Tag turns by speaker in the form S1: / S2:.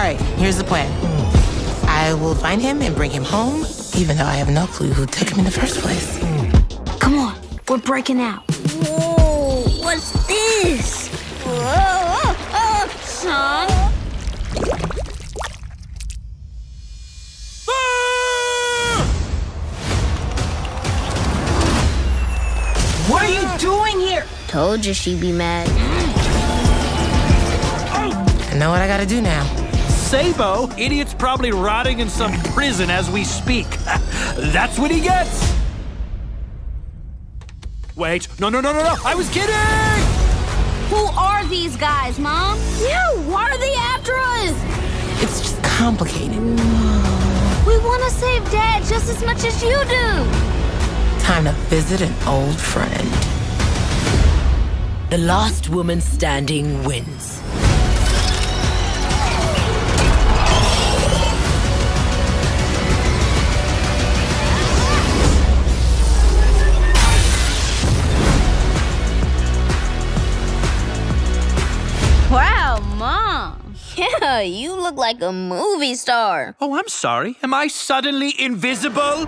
S1: All right, here's the plan I will find him and bring him home, even though I have no clue who took him in the first place.
S2: Come on, we're breaking out.
S3: Whoa, what's this? Whoa, oh, oh, son.
S4: What are you doing here?
S3: Told you she'd be mad.
S1: I know what I gotta do now.
S5: Sabo, idiot's probably rotting in some prison as we speak. That's what he gets. Wait, no, no, no, no, no! I was kidding!
S3: Who are these guys, Mom? Yeah, why are they after us?
S1: It's just complicated.
S3: We want to save Dad just as much as you do.
S1: Time to visit an old friend.
S6: The last woman standing wins.
S3: Yeah, you look like a movie star.
S5: Oh, I'm sorry. Am I suddenly invisible?